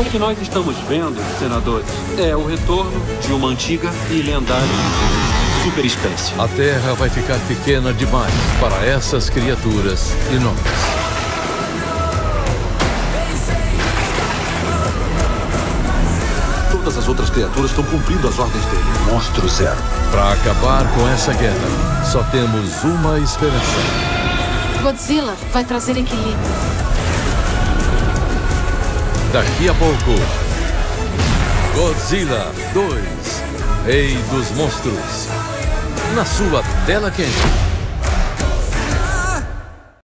O que nós estamos vendo, senadores, é o retorno de uma antiga e lendária superespécie. A Terra vai ficar pequena demais para essas criaturas enormes. Todas as outras criaturas estão cumprindo as ordens dele. Monstro Zero. Para acabar com essa guerra, só temos uma esperança. Godzilla vai trazer equilíbrio. Daqui a pouco, Godzilla 2, Rei dos Monstros, na sua tela quente.